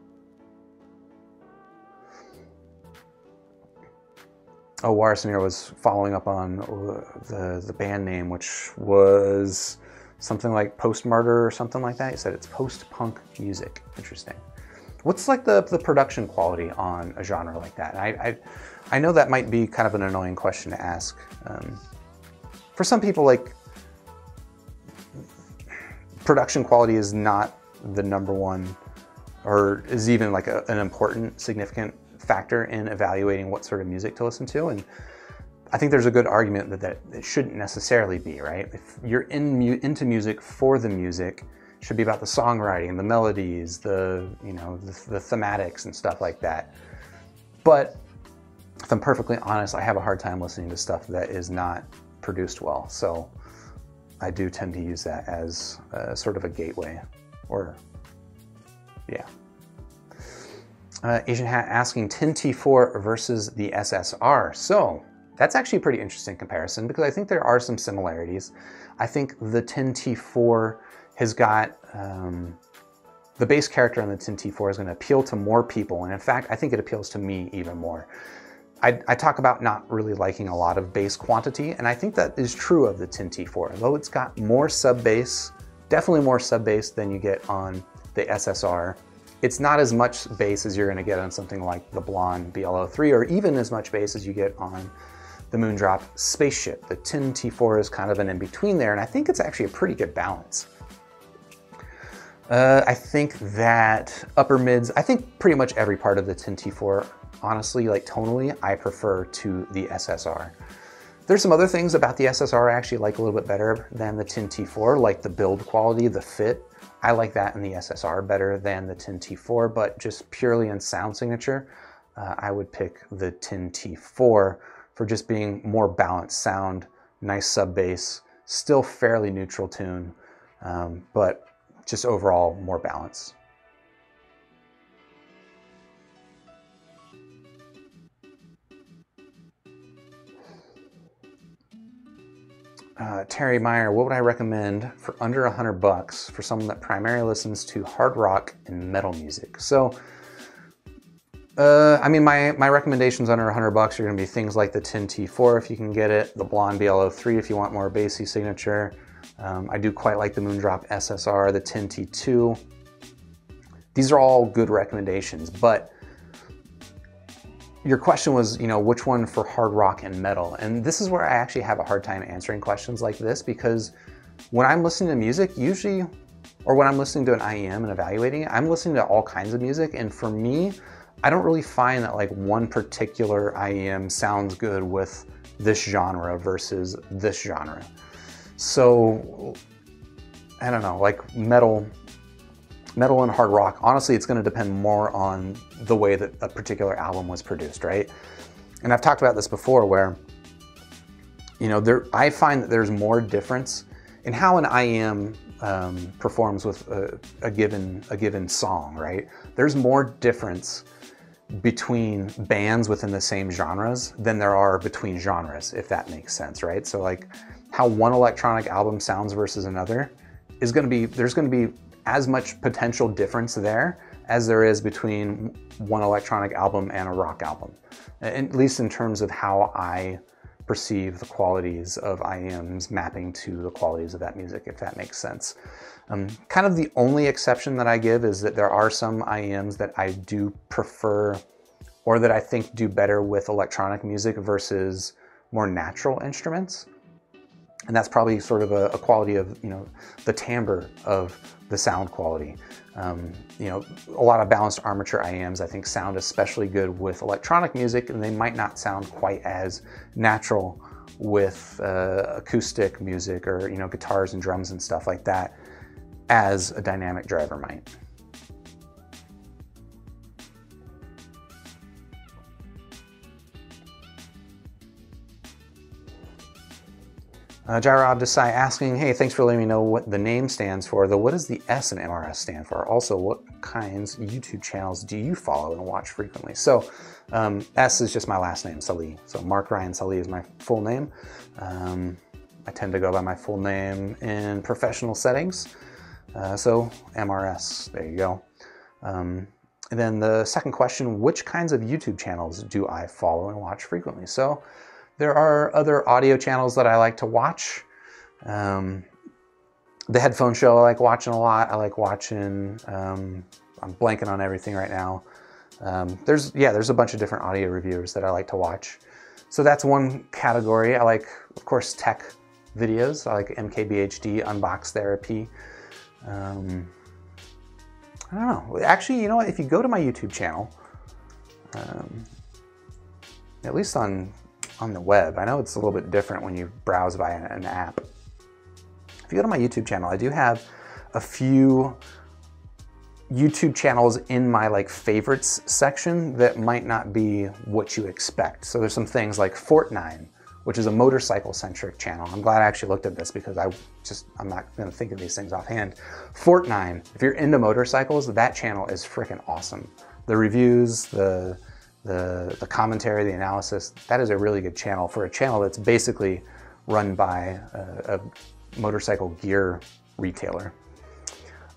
Oh, Warasamir was following up on the, the band name, which was something like Post Martyr or something like that. He said it's post-punk music. Interesting. What's like the, the production quality on a genre like that? I, I, I know that might be kind of an annoying question to ask. Um, for some people, like production quality is not the number one or is even like a, an important, significant factor in evaluating what sort of music to listen to. And I think there's a good argument that, that it shouldn't necessarily be, right? If you're in mu into music for the music, should be about the songwriting, the melodies, the, you know, the, the thematics and stuff like that. But if I'm perfectly honest, I have a hard time listening to stuff that is not produced well. So I do tend to use that as a, sort of a gateway or, yeah. Uh, Asian Hat asking TIN T4 versus the SSR. So that's actually a pretty interesting comparison because I think there are some similarities. I think the Tin T4 has got um, the bass character on the Tin T4 is going to appeal to more people. And in fact, I think it appeals to me even more. I, I, talk about not really liking a lot of bass quantity, and I think that is true of the Tin T4. Though it's got more sub bass, definitely more sub bass than you get on the SSR, it's not as much bass as you're gonna get on something like the Blon BL03, or even as much bass as you get on the Moondrop Spaceship. The TIN T4 is kind of an in-between there, and I think it's actually a pretty good balance. Uh, I think that upper mids, I think pretty much every part of the TIN T4 honestly, like tonally, I prefer to the SSR. There's some other things about the SSR I actually like a little bit better than the TIN T4, like the build quality, the fit. I like that in the SSR better than the TIN T4, but just purely in sound signature, uh, I would pick the TIN T4 for just being more balanced sound, nice sub bass, still fairly neutral tune, um, but just overall more balance. uh, Terry Meyer, what would I recommend for under 100 bucks for someone that primarily listens to hard rock and metal music? So, uh, I mean, my, my recommendations under 100 bucks are going to be things like the Tin T4 if you can get it, the Blon BL03 if you want more bassy signature. Um, I do quite like the Moondrop SSR, the Tin T2. These are all good recommendations, but your question was, you know, which one for hard rock and metal? And this is where I actually have a hard time answering questions like this because when I'm listening to music, usually, or when I'm listening to an IEM and evaluating it, I'm listening to all kinds of music. And for me, I don't really find that like one particular IEM sounds good with this genre versus this genre. So, I don't know, like metal, metal and hard rock, honestly, it's gonna depend more on the way that a particular album was produced, right? And I've talked about this before where, you know, there I find that there's more difference in how an IEM um, performs with a, a, given a given song, right? There's more difference between bands within the same genres than there are between genres, if that makes sense, right? So like how one electronic album sounds versus another is going to be there's going to be as much potential difference there as there is between one electronic album and a rock album, at least in terms of how I perceive the qualities of IEMs mapping to the qualities of that music, if that makes sense. Um, kind of the only exception that I give is that there are some IEMs that I do prefer or that I think do better with electronic music versus more natural instruments. And that's probably sort of a, a quality of, you know, the timbre of the sound quality. Um, you know, a lot of balanced armature IEMs I think sound especially good with electronic music and they might not sound quite as natural with uh, acoustic music or, you know, guitars and drums and stuff like that as a dynamic driver might. Uh, Jairab Desai asking, hey, thanks for letting me know what the name stands for, though what does the S in MRS stand for? Also, what kinds YouTube channels do you follow and watch frequently? So um, S is just my last name, Salih. So Mark Ryan Salih is my full name. Um, I tend to go by my full name in professional settings. Uh, so MRS, there you go. Um, and then the second question, which kinds of YouTube channels do I follow and watch frequently? So there are other audio channels that I like to watch. Um, the headphone show I like watching a lot. I like watching, um, I'm blanking on everything right now. Um, there's, yeah, there's a bunch of different audio reviewers that I like to watch. So that's one category. I like, of course, tech videos. I like MKBHD, Unbox Therapy. Um, I don't know. Actually, you know what? If you go to my YouTube channel, um, at least on on the web. I know it's a little bit different when you browse by an, an app. If you go to my YouTube channel, I do have a few YouTube channels in my like favorites section that might not be what you expect. So there's some things like FortNine, which is a motorcycle centric channel. I'm glad I actually looked at this because I just, I'm not gonna think of these things offhand. FortNine, if you're into motorcycles, that channel is freaking awesome. The reviews, the the, the commentary, the analysis, that is a really good channel for a channel that's basically run by a, a motorcycle gear retailer.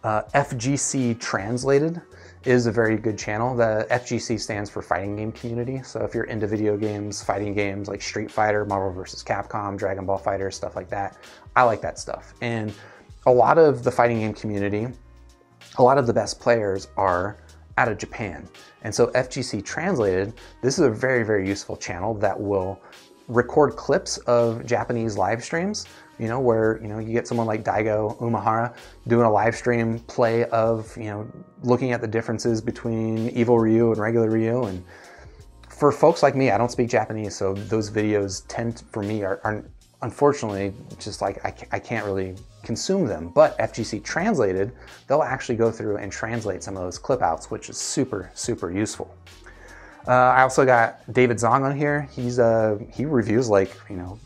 Uh, FGC Translated is a very good channel. The FGC stands for Fighting Game Community. So if you're into video games, fighting games like Street Fighter, Marvel vs. Capcom, Dragon Ball Fighter, stuff like that, I like that stuff. And a lot of the fighting game community, a lot of the best players are out of Japan. And so FGC Translated, this is a very, very useful channel that will record clips of Japanese live streams, you know, where, you know, you get someone like Daigo Umehara doing a live stream play of, you know, looking at the differences between Evil Ryu and regular Ryu. And for folks like me, I don't speak Japanese, so those videos tend, for me, are, are unfortunately, just like I, I can't really consume them. But FGC Translated, they'll actually go through and translate some of those clip outs, which is super, super useful. Uh, I also got David Zong on here. He's uh, he reviews like you know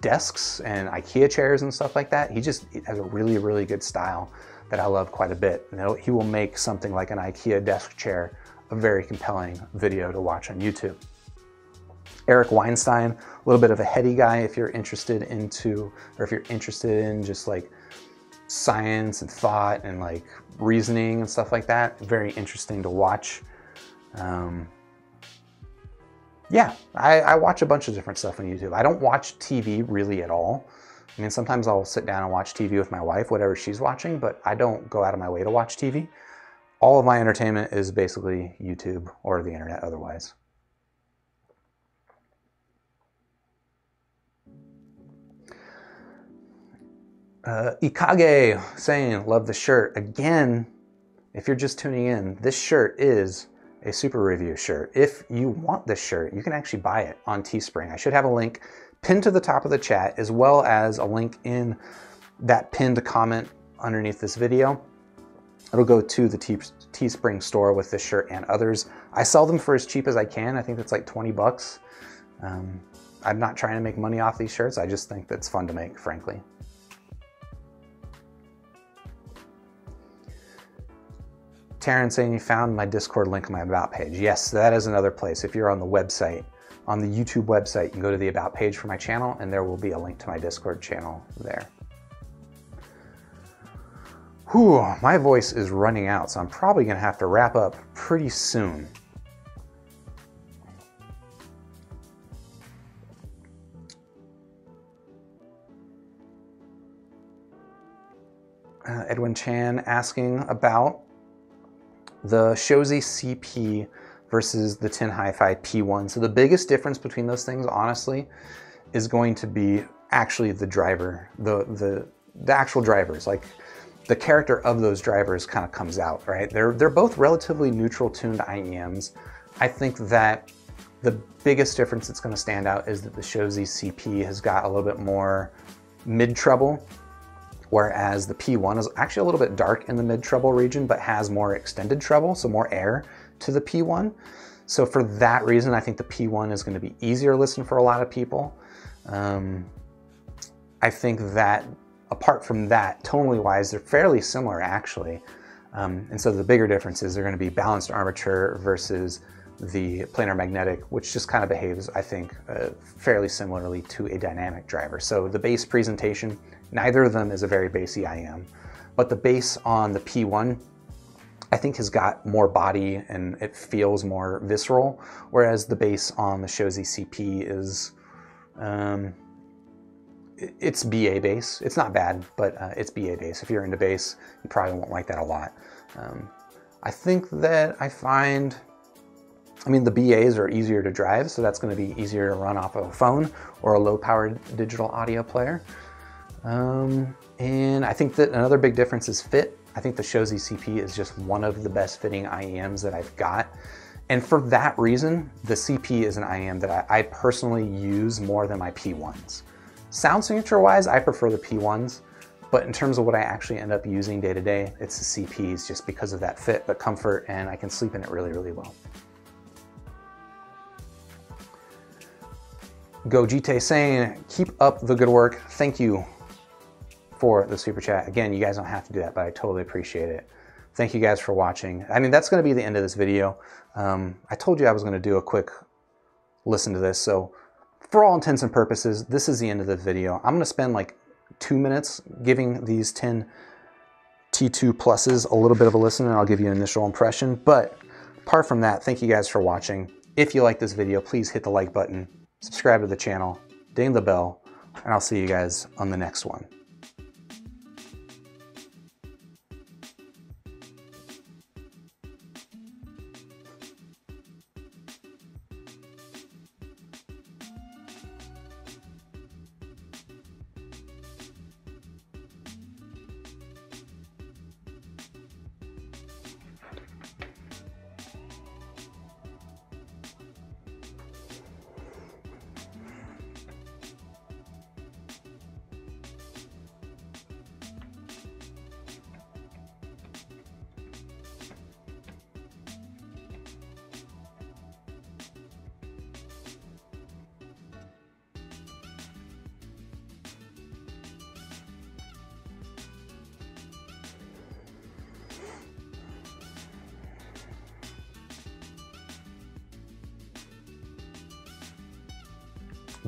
desks and IKEA chairs and stuff like that. He just has a really, really good style that I love quite a bit. You know, he will make something like an IKEA desk chair a very compelling video to watch on YouTube. Eric Weinstein, a little bit of a heady guy if you're interested into, or if you're interested in just like science and thought and like reasoning and stuff like that. Very interesting to watch. Um, yeah, I, I, watch a bunch of different stuff on YouTube. I don't watch TV really at all. I mean, sometimes I'll sit down and watch TV with my wife, whatever she's watching, but I don't go out of my way to watch TV. All of my entertainment is basically YouTube or the internet otherwise. Uh, Ikage saying, love the shirt. Again, if you're just tuning in, this shirt is a super review shirt. If you want this shirt, you can actually buy it on Teespring. I should have a link pinned to the top of the chat as well as a link in that pinned comment underneath this video. It'll go to the Teespring store with this shirt and others. I sell them for as cheap as I can. I think it's like 20 bucks. Um, I'm not trying to make money off these shirts. I just think that's fun to make, frankly. Taryn saying you found my Discord link on my About page. Yes, that is another place. If you're on the website, on the YouTube website, you can go to the About page for my channel, and there will be a link to my Discord channel there. Whew, my voice is running out, so I'm probably going to have to wrap up pretty soon. Uh, Edwin Chan asking about the Shozy CP versus the Tin Hi-Fi P1. So the biggest difference between those things, honestly, is going to be actually the driver, the the the actual drivers. Like the character of those drivers kind of comes out, right? They're they're both relatively neutral tuned IEMs. I think that the biggest difference that's going to stand out is that the Shozy CP has got a little bit more mid treble whereas the P1 is actually a little bit dark in the mid treble region, but has more extended treble, so more air to the P1. So for that reason, I think the P1 is gonna be easier to listen for a lot of people. Um, I think that apart from that, tonally wise, they're fairly similar actually. Um, and so the bigger differences are gonna be balanced armature versus the planar magnetic, which just kind of behaves, I think, uh, fairly similarly to a dynamic driver. So the bass presentation Neither of them is a very bassy IEM, but the bass on the P1 I think has got more body and it feels more visceral, whereas the bass on the Shozy CP is, um, it's BA bass. It's not bad, but uh, it's BA bass. If you're into bass, you probably won't like that a lot. Um, I think that I find, I mean, the BAs are easier to drive, so that's going to be easier to run off of a phone or a low-powered digital audio player. Um, and I think that another big difference is fit. I think the Shozy CP is just one of the best fitting IEMs that I've got. And for that reason, the CP is an IEM that I, I personally use more than my P1s. Sound signature wise, I prefer the P1s, but in terms of what I actually end up using day to day, it's the CPs just because of that fit, but comfort, and I can sleep in it really, really well. Go GT saying, keep up the good work. Thank you for the super chat. Again, you guys don't have to do that, but I totally appreciate it. Thank you guys for watching. I mean, that's going to be the end of this video. Um, I told you I was going to do a quick listen to this. So for all intents and purposes, this is the end of the video. I'm going to spend like two minutes giving these Tin T2 pluses a little bit of a listen and I'll give you an initial impression. But apart from that, thank you guys for watching. If you like this video, please hit the like button, subscribe to the channel, ding the bell, and I'll see you guys on the next one.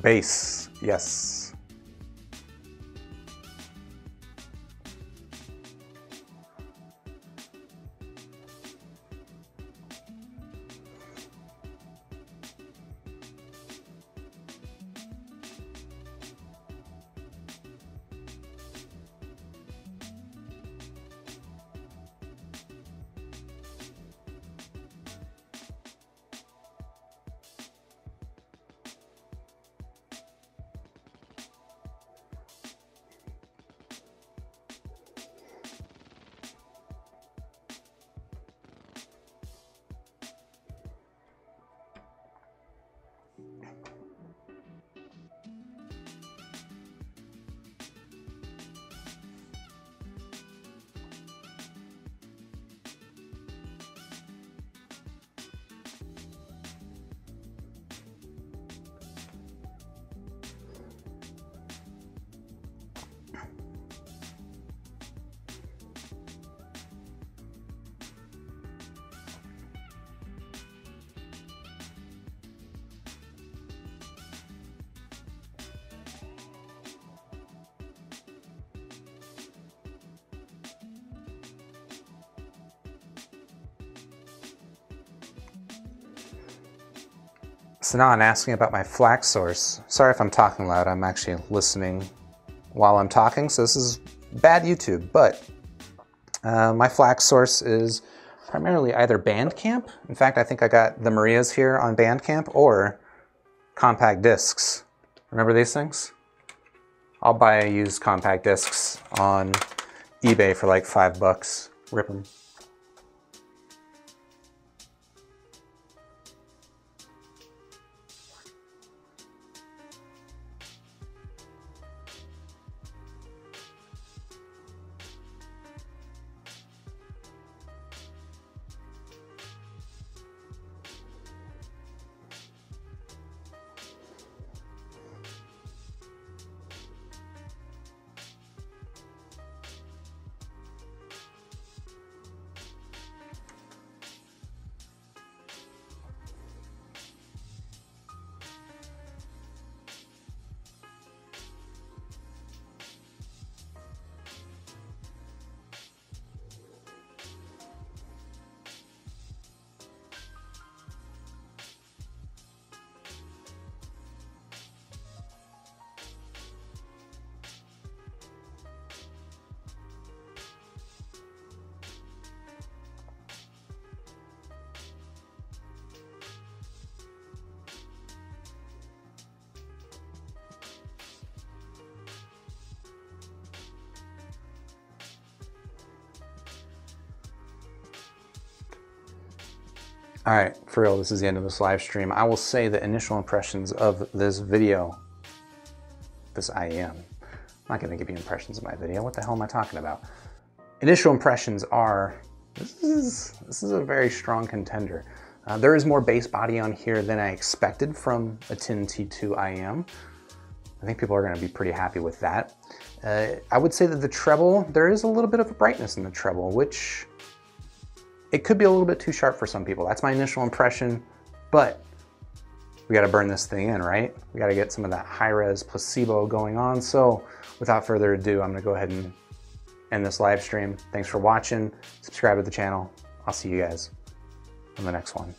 Yes. Sanan asking about my FLAC source. Sorry if I'm talking loud, I'm actually listening while I'm talking, so this is bad YouTube, but uh, my FLAC source is primarily either Bandcamp. In fact, I think I got the Marias here on Bandcamp or compact discs. Remember these things? I'll buy used compact discs on eBay for like five bucks. Rip them. All right, for real, this is the end of this live stream. I will say the initial impressions of this video, this IEM. I'm not gonna give you impressions of my video. What the hell am I talking about? Initial impressions are, this is, this is a very strong contender. Uh, there is more bass body on here than I expected from a TIN T2 IEM. I think people are gonna be pretty happy with that. Uh, I would say that the treble, there is a little bit of a brightness in the treble, which it could be a little bit too sharp for some people. That's my initial impression, but we gotta burn this thing in, right? We gotta get some of that high-res placebo going on. So without further ado, I'm gonna go ahead and end this live stream. Thanks for watching. Subscribe to the channel. I'll see you guys on the next one.